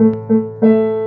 Música